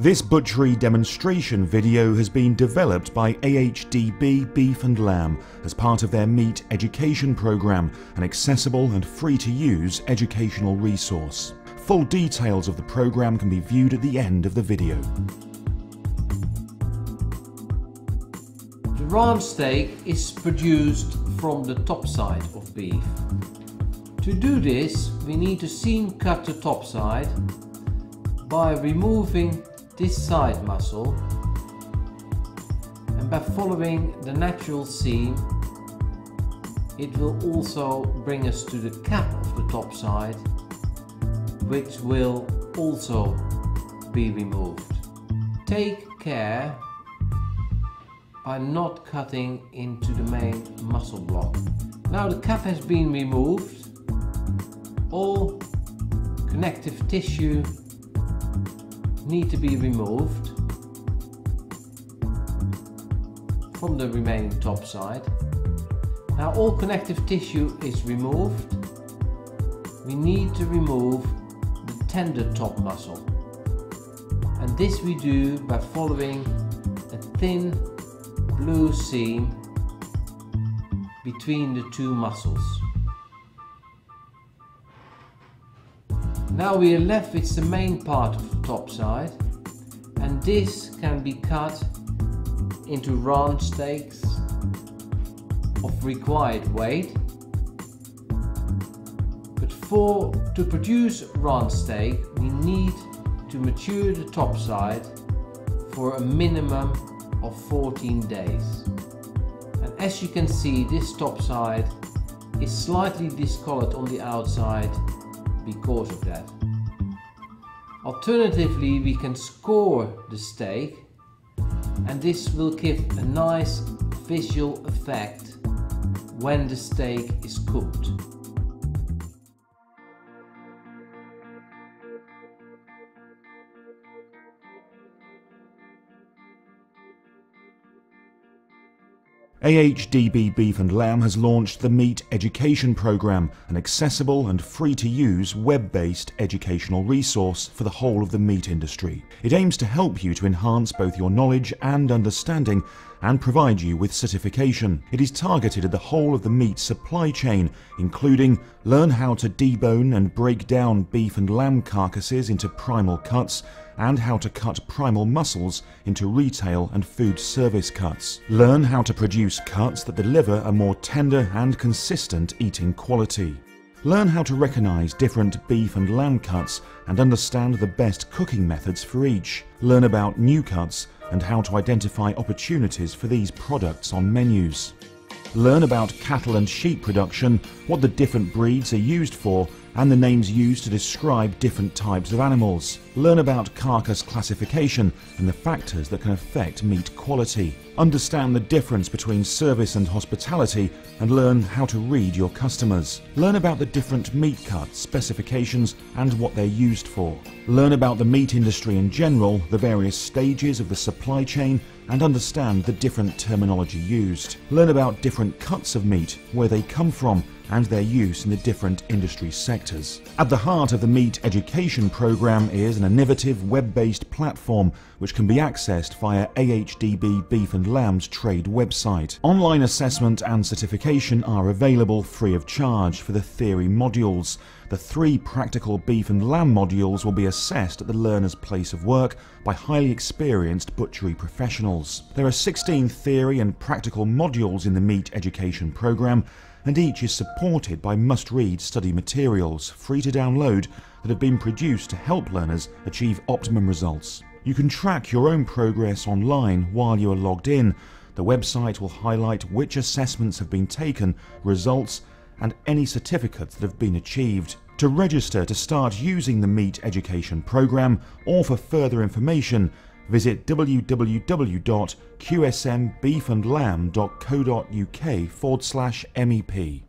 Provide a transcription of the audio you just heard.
This butchery demonstration video has been developed by AHDB Beef and Lamb as part of their meat education program, an accessible and free to use educational resource. Full details of the program can be viewed at the end of the video. The ranch steak is produced from the top side of beef. To do this, we need to seam cut the top side by removing this side muscle and by following the natural seam it will also bring us to the cap of the top side which will also be removed. Take care by not cutting into the main muscle block. Now the cap has been removed, all connective tissue need to be removed from the remaining top side. Now all connective tissue is removed. We need to remove the tender top muscle. And this we do by following a thin blue seam between the two muscles. Now we are left with the main part of the top side and this can be cut into round steaks of required weight. But for to produce round steak we need to mature the top side for a minimum of 14 days. And as you can see this top side is slightly discolored on the outside because of that. Alternatively, we can score the steak and this will give a nice visual effect when the steak is cooked. AHDB Beef and Lamb has launched the Meat Education Programme, an accessible and free to use web based educational resource for the whole of the meat industry. It aims to help you to enhance both your knowledge and understanding and provide you with certification. It is targeted at the whole of the meat supply chain, including learn how to debone and break down beef and lamb carcasses into primal cuts and how to cut primal muscles into retail and food service cuts. Learn how to produce cuts that deliver a more tender and consistent eating quality. Learn how to recognize different beef and lamb cuts and understand the best cooking methods for each. Learn about new cuts and how to identify opportunities for these products on menus. Learn about cattle and sheep production, what the different breeds are used for, and the names used to describe different types of animals. Learn about carcass classification and the factors that can affect meat quality. Understand the difference between service and hospitality and learn how to read your customers. Learn about the different meat cuts, specifications and what they're used for. Learn about the meat industry in general, the various stages of the supply chain and understand the different terminology used. Learn about different cuts of meat, where they come from and their use in the different industry sectors. At the heart of the Meat Education Programme is an innovative web-based platform which can be accessed via AHDB Beef and Lamb's trade website. Online assessment and certification are available free of charge for the theory modules. The three practical beef and lamb modules will be assessed at the learner's place of work by highly experienced butchery professionals. There are 16 theory and practical modules in the meat education programme and each is supported by must-read study materials free to download that have been produced to help learners achieve optimum results. You can track your own progress online while you are logged in. The website will highlight which assessments have been taken, results and any certificates that have been achieved. To register to start using the MEAT education program or for further information, visit www.qsmbeefandlamb.co.uk forward slash MEP.